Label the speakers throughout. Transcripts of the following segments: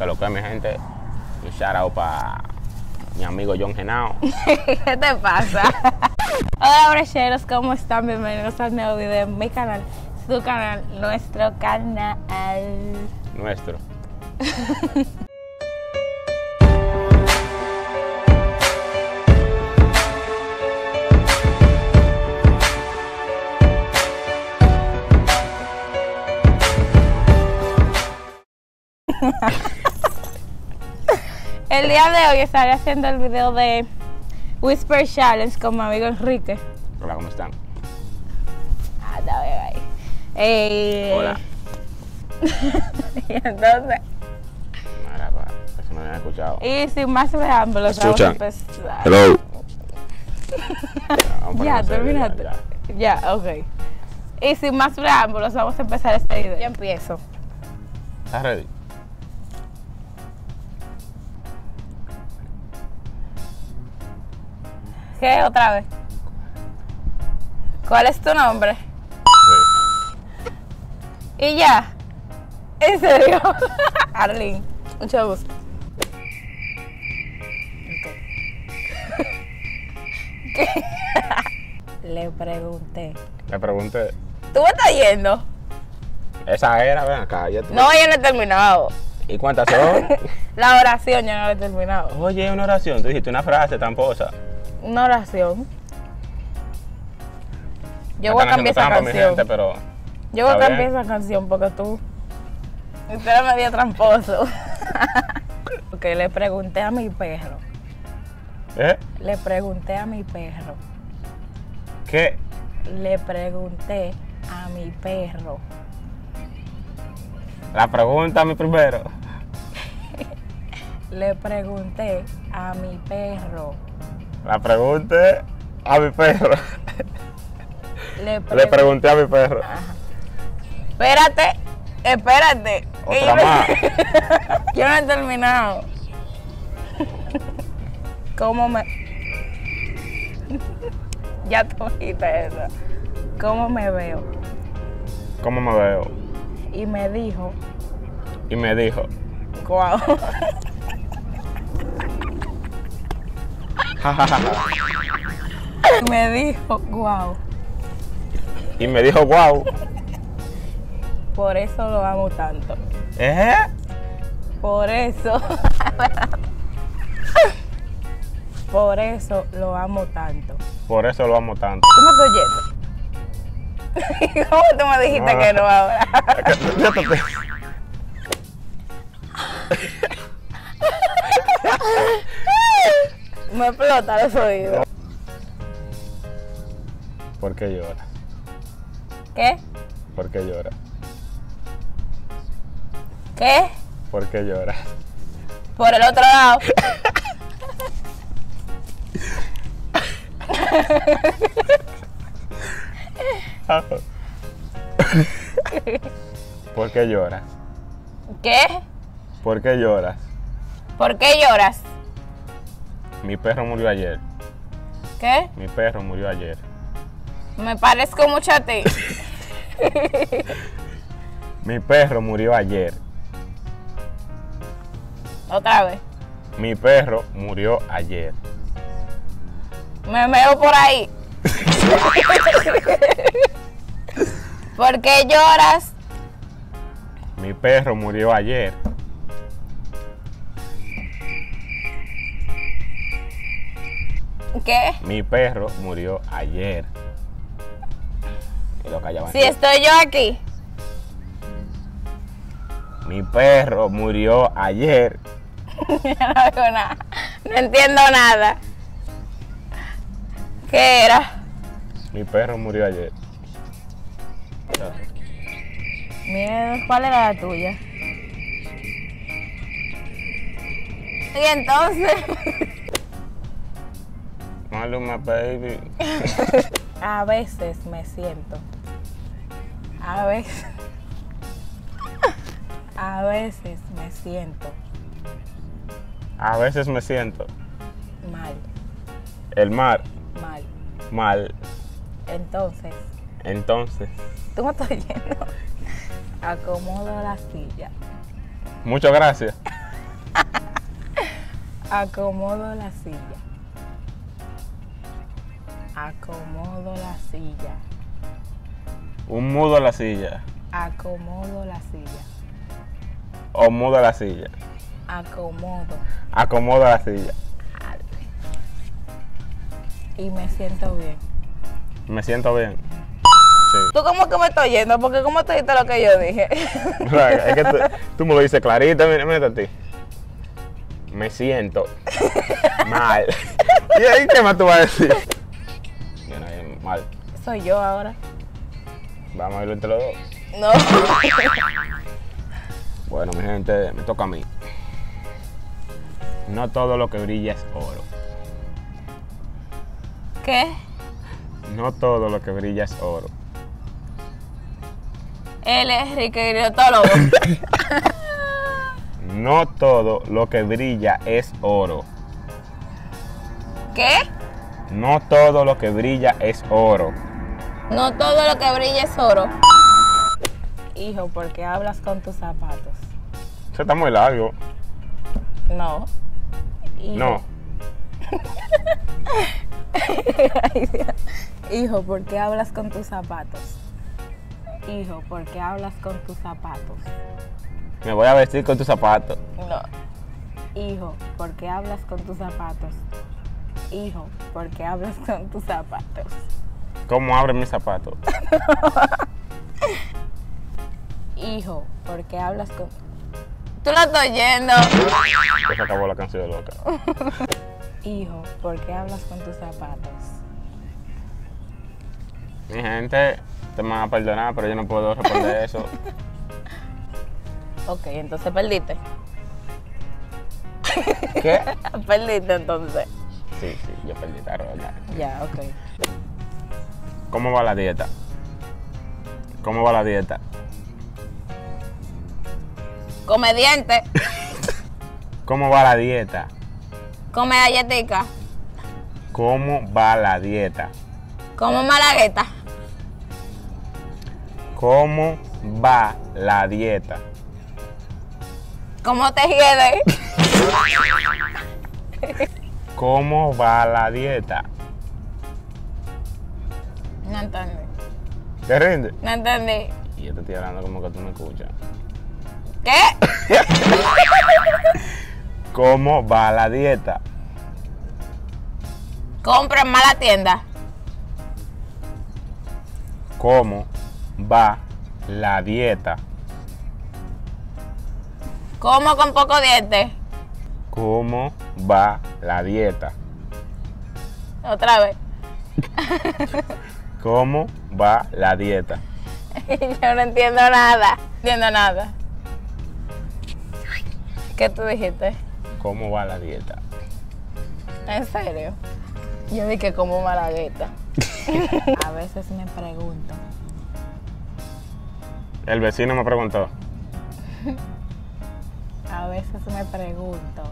Speaker 1: Que lo que mi gente. Un shout out para mi amigo John Genao.
Speaker 2: ¿Qué te pasa? Hola, brecheros, ¿cómo están? Bienvenidos al nuevo video en mi canal, su canal, nuestro canal.
Speaker 1: Nuestro.
Speaker 2: El día de hoy estaré haciendo el video de Whisper Challenge con mi amigo Enrique.
Speaker 1: Hola, ¿cómo están?
Speaker 2: Ah, está bien ahí. Eh,
Speaker 1: Hola.
Speaker 2: y entonces,
Speaker 1: Mira, pa, que si no me habían escuchado.
Speaker 2: y sin más preámbulos, vamos a empezar.
Speaker 1: Hello.
Speaker 2: Ya,
Speaker 1: serios,
Speaker 2: terminaste.
Speaker 1: ya,
Speaker 2: Ya, ok. Y sin más preámbulos, vamos a empezar este video. Ya empiezo.
Speaker 1: ya. ¿Estás ready?
Speaker 2: ¿Qué? Otra vez. ¿Cuál es tu nombre?
Speaker 1: Sí.
Speaker 2: Y ya. ¿En serio? Arlene. Mucho gusto. Ok. ¿Qué? Le pregunté.
Speaker 1: Le pregunté.
Speaker 2: ¿Tú me estás yendo?
Speaker 1: Esa era, ven acá. ya tú-
Speaker 2: No, yo no he terminado.
Speaker 1: ¿Y cuántas son?
Speaker 2: La oración yo no la he terminado.
Speaker 1: Oye, una oración. Tú dijiste una frase tramposa.
Speaker 2: Una oración. Yo voy a cambiar esa canción.
Speaker 1: gente, pero
Speaker 2: Yo voy a cambiar
Speaker 1: bien.
Speaker 2: esa canción porque tú. Usted era medio tramposo. ok, le pregunté a mi perro.
Speaker 1: ¿Eh?
Speaker 2: Le pregunté a mi perro.
Speaker 1: ¿Qué?
Speaker 2: Le pregunté a mi perro.
Speaker 1: La pregunta mi primero.
Speaker 2: Le pregunté a mi perro.
Speaker 1: La pregunté a mi perro.
Speaker 2: Le,
Speaker 1: Le
Speaker 2: pregunté.
Speaker 1: a mi perro.
Speaker 2: Espérate, espérate.
Speaker 1: Otra
Speaker 2: Yo no-
Speaker 1: más.
Speaker 2: Yo no he terminado. ¿Cómo me.? ya tú dijiste eso. ¿Cómo me veo?
Speaker 1: ¿Cómo me veo?
Speaker 2: Y me dijo,
Speaker 1: Y me dijo,
Speaker 2: guau. me dijo, guau.
Speaker 1: y me dijo, wow.
Speaker 2: Por eso lo amo tanto.
Speaker 1: ¿Eh?
Speaker 2: Por eso. Por eso lo amo tanto.
Speaker 1: Por eso lo amo tanto.
Speaker 2: ¿Tú me estás oyendo? ¿Cómo tú me dijiste
Speaker 1: No.
Speaker 2: que no ahora? Me explota los oídos.
Speaker 1: ¿Por qué llora?
Speaker 2: ¿Qué?
Speaker 1: ¿Por qué llora?
Speaker 2: ¿Qué?
Speaker 1: ¿Por qué llora?
Speaker 2: Por el otro lado.
Speaker 1: ¿Por qué lloras?
Speaker 2: ¿Qué?
Speaker 1: ¿Por qué lloras?
Speaker 2: ¿Por qué lloras?
Speaker 1: Mi perro murió ayer.
Speaker 2: ¿Qué?
Speaker 1: Mi perro murió ayer.
Speaker 2: Me parezco mucho a ti.
Speaker 1: Mi perro murió ayer.
Speaker 2: Otra vez.
Speaker 1: Mi perro murió ayer.
Speaker 2: Me veo por ahí. ¿Por qué lloras?
Speaker 1: Mi perro murió ayer.
Speaker 2: ¿Qué?
Speaker 1: Mi perro murió ayer. Y lo callaban.
Speaker 2: Si estoy yo aquí.
Speaker 1: Mi perro murió ayer.
Speaker 2: no oigo nada. No entiendo nada. ¿Qué era?
Speaker 1: Mi perro murió ayer.
Speaker 2: Miedo. ¿Cuál era la tuya? Y entonces.
Speaker 1: Maluma, baby.
Speaker 2: A veces me siento. A veces. A veces me siento
Speaker 1: A veces me siento
Speaker 2: mal,
Speaker 1: el mar
Speaker 2: mal.
Speaker 1: mal.
Speaker 2: Entonces,
Speaker 1: Entonces,
Speaker 2: tú me estás oyendo. Acomodo la silla.
Speaker 1: muchas gracias.
Speaker 2: Acomodo la silla. Acomodo la silla.
Speaker 1: Un mudo a la silla.
Speaker 2: Acomodo la silla.
Speaker 1: O mudo a la silla.
Speaker 2: Acomodo.
Speaker 1: Acomoda la silla.
Speaker 2: Y me siento bien.
Speaker 1: Me siento bien. Sí.
Speaker 2: ¿Tú cómo que me estoy yendo? Porque ¿cómo te dijiste lo que yo dije?
Speaker 1: Right, Es que tú, tú me lo dices clarito, mira, mira a ti. Me siento mal. ¿Y ahí qué más tú vas a decir? Bien, ahí, mal.
Speaker 2: Soy yo ahora.
Speaker 1: Vamos a irlo entre los dos.
Speaker 2: No.
Speaker 1: Bueno, mi gente, me toca a mí. No todo lo que brilla es oro.
Speaker 2: ¿Qué?
Speaker 1: No todo lo que brilla es oro.
Speaker 2: Él es riquiriotólogo.
Speaker 1: No todo lo que brilla es oro.
Speaker 2: ¿Qué?
Speaker 1: No todo lo que brilla es oro.
Speaker 2: No todo lo que brilla es oro. Hijo, ¿por qué hablas con tus zapatos?
Speaker 1: Eso está muy largo.
Speaker 2: No. Hijo.
Speaker 1: No.
Speaker 2: Hijo, ¿por qué hablas con tus zapatos? Hijo, ¿por qué hablas con tus zapatos?
Speaker 1: Me voy a vestir con tus zapatos.
Speaker 2: No. Hijo, ¿por qué hablas con tus zapatos? Hijo, ¿por qué hablas con tus zapatos?
Speaker 1: ¿Cómo abren mis zapatos?
Speaker 2: Hijo, ¿por qué hablas con... Tú lo estoy yendo.
Speaker 1: Pues se acabó la canción loca.
Speaker 2: Hijo, ¿por qué hablas con tus zapatos?
Speaker 1: Mi gente, te van a perdonar, pero yo no puedo responder eso.
Speaker 2: Ok, entonces perdiste.
Speaker 1: ¿Qué?
Speaker 2: perdiste entonces.
Speaker 1: Sí, sí, yo perdí esta ronda.
Speaker 2: Ya, ok.
Speaker 1: ¿Cómo va la dieta? ¿Cómo va la dieta?
Speaker 2: Comediante.
Speaker 1: ¿Cómo va la dieta?
Speaker 2: Come galletica.
Speaker 1: ¿Cómo va la dieta?
Speaker 2: Como malagueta.
Speaker 1: ¿Cómo va la dieta?
Speaker 2: Como te hiede.
Speaker 1: ¿Cómo va la dieta?
Speaker 2: No entendí.
Speaker 1: ¿Te rinde?
Speaker 2: No entendí.
Speaker 1: Y yo te estoy hablando como que tú me escuchas.
Speaker 2: ¿Qué?
Speaker 1: ¿Cómo va la dieta?
Speaker 2: Compra en mala tienda.
Speaker 1: ¿Cómo va la dieta?
Speaker 2: Como con poco diente.
Speaker 1: ¿Cómo va la dieta?
Speaker 2: Otra vez.
Speaker 1: ¿Cómo va la dieta?
Speaker 2: Yo no entiendo nada. No entiendo nada. ¿Qué tú dijiste?
Speaker 1: ¿Cómo va la dieta?
Speaker 2: ¿En serio? Yo dije como malagueta. A veces me pregunto.
Speaker 1: El vecino me preguntó.
Speaker 2: A veces me pregunto.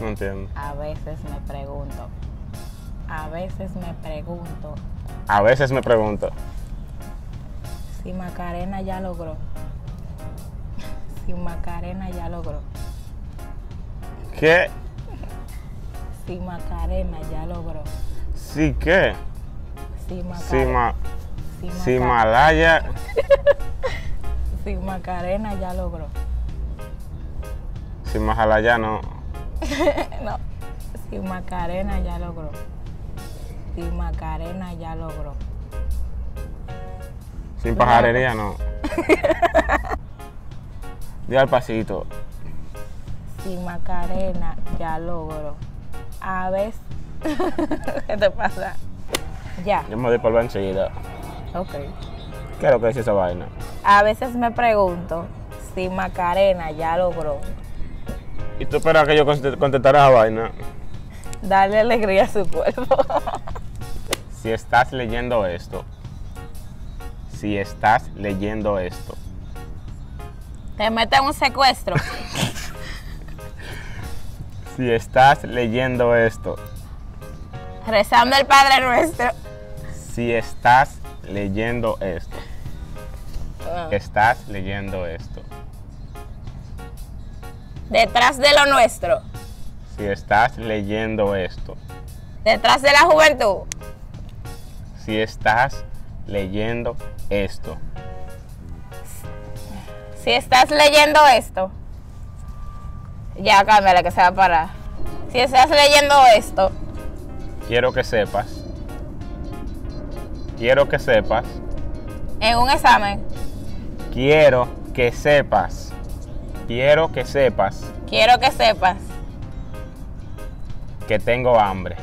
Speaker 1: No entiendo.
Speaker 2: A veces me pregunto. A veces me pregunto
Speaker 1: A veces me pregunto.
Speaker 2: si Macarena ya logró. Si Macarena ya logró.
Speaker 1: ¿Qué?
Speaker 2: Si Macarena ya logró.
Speaker 1: ¿Sí qué?
Speaker 2: Si Macarena,
Speaker 1: Si, ma,
Speaker 2: si Macarena ya logró.
Speaker 1: Si Majalaya no.
Speaker 2: no. Si Macarena ya logró. Si Macarena ya logró.
Speaker 1: Sin pajarería no. Di al pasito.
Speaker 2: Si Macarena ya logró. A veces. ¿Qué te pasa? Ya,
Speaker 1: Yo me doy por vencida.
Speaker 2: ok.
Speaker 1: ¿Qué es lo que dice esa vaina?
Speaker 2: A veces me pregunto si Macarena ya logró
Speaker 1: ¿Y tú esperas que yo conte- contestara esa vaina?
Speaker 2: darle alegría a su cuerpo.
Speaker 1: Si estás leyendo esto. Si estás leyendo esto.
Speaker 2: Te meten un secuestro.
Speaker 1: Si estás leyendo esto.
Speaker 2: Rezando el Padre Nuestro.
Speaker 1: Si estás leyendo esto.
Speaker 2: Ah.
Speaker 1: Estás leyendo esto.
Speaker 2: Detrás de lo nuestro.
Speaker 1: Si estás leyendo esto.
Speaker 2: Detrás de la juventud.
Speaker 1: Si estás leyendo esto.
Speaker 2: Si estás leyendo esto. Ya cámbiale que se va a parar. Si estás leyendo esto.
Speaker 1: Quiero que sepas. Quiero que sepas.
Speaker 2: En un examen.
Speaker 1: Quiero que sepas. Quiero que sepas
Speaker 2: Quiero que sepas.
Speaker 1: que tengo hambre.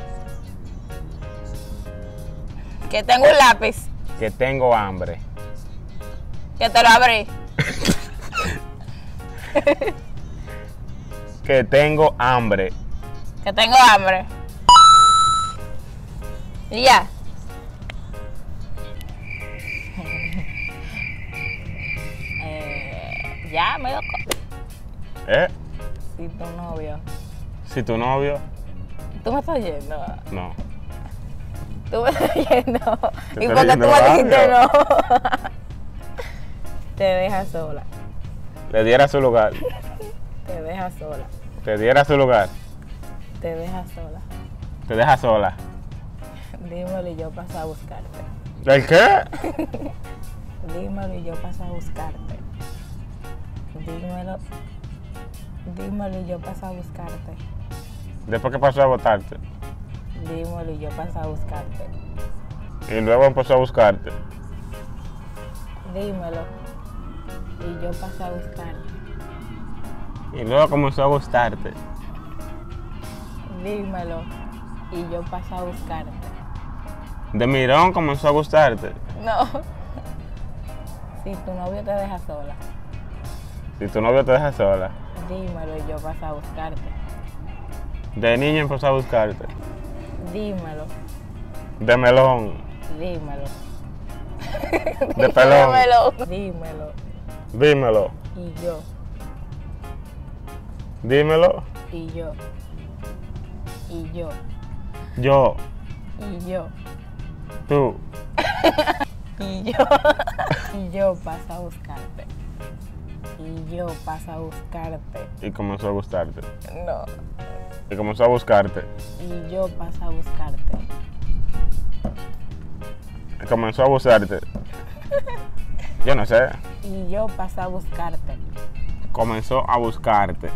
Speaker 2: Que tengo un lápiz.
Speaker 1: Que tengo hambre.
Speaker 2: Que te lo abrí.
Speaker 1: Que tengo hambre.
Speaker 2: Que tengo hambre. Y ya. Eh, ya, me loco.
Speaker 1: ¿Eh?
Speaker 2: Si tu novio.
Speaker 1: Si tu novio.
Speaker 2: Tú me estás yendo.
Speaker 1: No.
Speaker 2: Tú me estás yendo. ¿Y por qué tú me dijiste no? Te deja sola.
Speaker 1: Le diera su lugar.
Speaker 2: Te deja sola.
Speaker 1: Te diera su lugar.
Speaker 2: Te deja sola.
Speaker 1: Te deja sola.
Speaker 2: Dímelo y yo paso a buscarte.
Speaker 1: ¿El qué?
Speaker 2: Dímelo y yo paso a buscarte. Dímelo. Dímelo y yo paso a buscarte.
Speaker 1: Después que pasó a votarte.
Speaker 2: Dímelo y yo paso a buscarte.
Speaker 1: Y luego empezó a buscarte.
Speaker 2: Dímelo y yo paso a buscarte.
Speaker 1: Y luego comenzó a gustarte.
Speaker 2: Dímelo y yo paso a buscarte.
Speaker 1: De mirón comenzó a gustarte.
Speaker 2: No. Si tu novio te deja sola,
Speaker 1: Si tu novio te deja sola.
Speaker 2: Dímelo y yo paso a buscarte.
Speaker 1: De niño empezó a buscarte.
Speaker 2: Dímelo,
Speaker 1: De melón.
Speaker 2: dímelo.
Speaker 1: De pelón.
Speaker 2: Dímelo. Dímelo.
Speaker 1: Dímelo.
Speaker 2: Y yo,
Speaker 1: Dímelo.
Speaker 2: y yo, y yo,
Speaker 1: Yo.
Speaker 2: y yo,
Speaker 1: Tú.
Speaker 2: y yo, y yo paso a buscarte. Y yo paso a buscarte.
Speaker 1: Y comenzó a gustarte.
Speaker 2: No.
Speaker 1: Y comenzó a buscarte.
Speaker 2: Y yo paso a buscarte.
Speaker 1: Y comenzó a buscarte. Yo no sé.
Speaker 2: Y yo paso a buscarte.
Speaker 1: Comenzó a buscarte.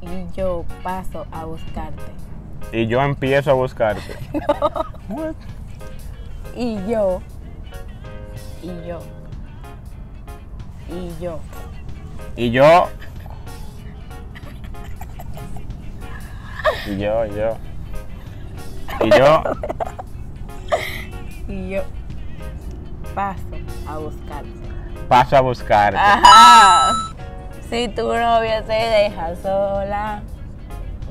Speaker 2: Y yo paso a buscarte.
Speaker 1: Y yo empiezo a buscarte.
Speaker 2: Y yo. Y yo. Y yo.
Speaker 1: Y yo. Y yo, yo. Y yo.
Speaker 2: Y yo. Paso a buscarte.
Speaker 1: Paso a buscarte.
Speaker 2: Ajá. Si tu novio te deja sola,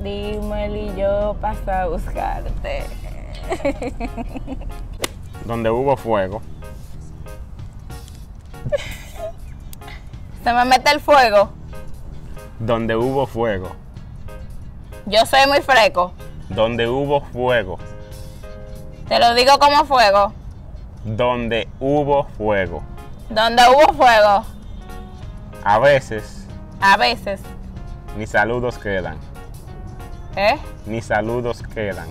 Speaker 2: dímelo y yo paso a buscarte.
Speaker 1: Donde hubo fuego.
Speaker 2: Se me mete el fuego.
Speaker 1: Donde hubo fuego.
Speaker 2: Yo soy muy freco.
Speaker 1: Donde hubo fuego.
Speaker 2: Te lo digo como fuego.
Speaker 1: Donde hubo fuego.
Speaker 2: Donde hubo fuego,
Speaker 1: A veces
Speaker 2: a veces.
Speaker 1: ni saludos quedan.
Speaker 2: ¿Eh?
Speaker 1: Ni saludos quedan.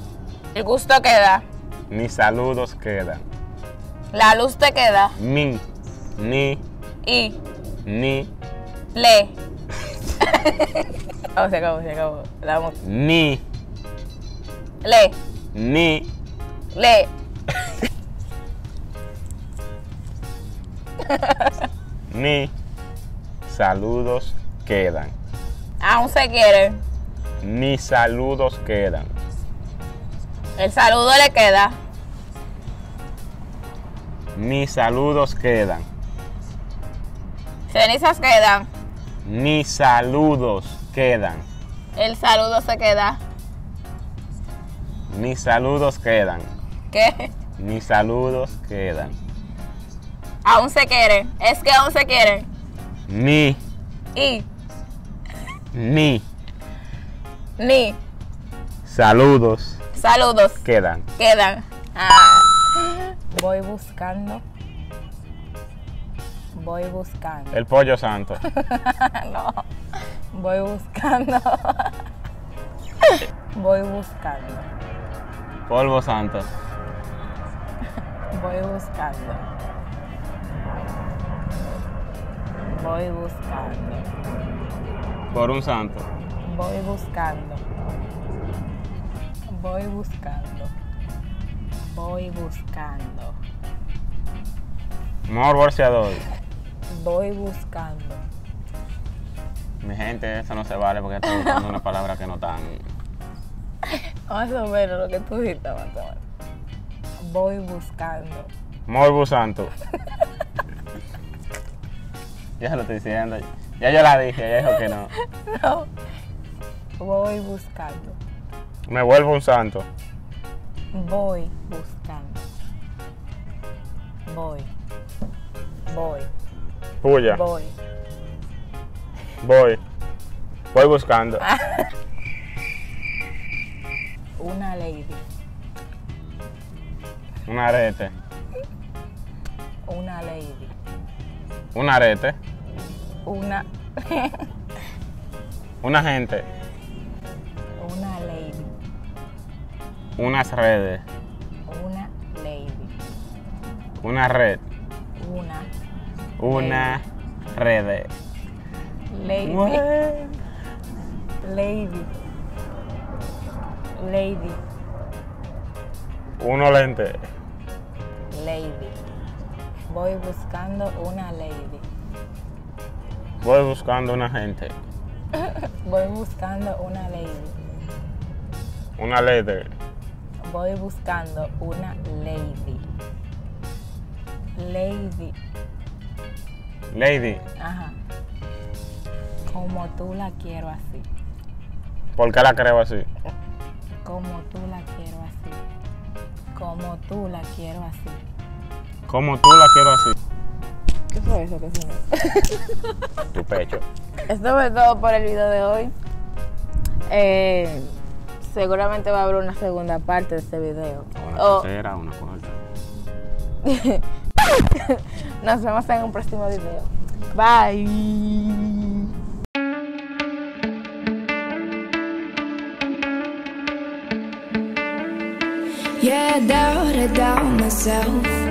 Speaker 2: El gusto queda.
Speaker 1: Ni saludos quedan.
Speaker 2: La luz te queda.
Speaker 1: Ni, ni,
Speaker 2: Y
Speaker 1: ni,
Speaker 2: le. oh, se acabó, se acabó. La mu-
Speaker 1: ni,
Speaker 2: Le.
Speaker 1: ni,
Speaker 2: Le.
Speaker 1: ni saludos quedan.
Speaker 2: Aún se quiere.
Speaker 1: Ni saludos quedan.
Speaker 2: El saludo le queda.
Speaker 1: Ni saludos quedan.
Speaker 2: Cenizas quedan.
Speaker 1: Ni saludos quedan.
Speaker 2: El saludo se queda.
Speaker 1: Ni saludos quedan.
Speaker 2: ¿Qué?
Speaker 1: Ni saludos quedan.
Speaker 2: Aún se quiere. Es que aún se quiere.
Speaker 1: Ni,
Speaker 2: Y
Speaker 1: ni
Speaker 2: ni
Speaker 1: saludos
Speaker 2: saludos
Speaker 1: quedan.
Speaker 2: quedan. Ah. Voy buscando. Voy buscando.
Speaker 1: El pollo santo.
Speaker 2: no. Voy buscando. Voy buscando.
Speaker 1: Polvo santo.
Speaker 2: Voy buscando. Voy buscando.
Speaker 1: Por un santo.
Speaker 2: Voy buscando. Voy buscando. Voy buscando.
Speaker 1: Mejor bolseador.
Speaker 2: Voy buscando.
Speaker 1: Mi gente, eso no se vale porque están usando una palabra que no tan.
Speaker 2: Más o menos lo que tú dijiste, más o menos. Voy buscando.
Speaker 1: Morbo santo. ya se lo estoy diciendo. Ya yo la dije, ella dijo que no.
Speaker 2: No. Voy buscando.
Speaker 1: Me vuelvo un santo.
Speaker 2: Voy buscando. Voy. Voy.
Speaker 1: Puya.
Speaker 2: Voy.
Speaker 1: Voy. Voy buscando.
Speaker 2: Una lady.
Speaker 1: Un arete.
Speaker 2: Una lady.
Speaker 1: Un arete.
Speaker 2: Una.
Speaker 1: Una gente.
Speaker 2: Una lady.
Speaker 1: Unas redes.
Speaker 2: Una lady.
Speaker 1: Una red.
Speaker 2: Una
Speaker 1: Una red.
Speaker 2: lady. Lady. Lady.
Speaker 1: Uno lente.
Speaker 2: Lady. Voy buscando una lady.
Speaker 1: Voy buscando una gente.
Speaker 2: Voy buscando una lady.
Speaker 1: Una leather.
Speaker 2: Voy buscando una lady. Lady.
Speaker 1: Lady.
Speaker 2: Ajá. Como tú la quiero así.
Speaker 1: ¿Por qué la creo así?
Speaker 2: Como tú la quiero así. Como tú la quiero así.
Speaker 1: Como tú la quiero así.
Speaker 2: ¿Qué fue eso que sonó?
Speaker 1: Tu pecho.
Speaker 2: Esto fue todo por el video de hoy. Eh, seguramente va a haber una segunda parte de este video.
Speaker 1: Una
Speaker 2: O-
Speaker 1: tercera, una cuarta.
Speaker 2: nos vemos en un próximo video. Bye.
Speaker 3: Yeah, I doubt, I doubt myself.